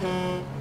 嗯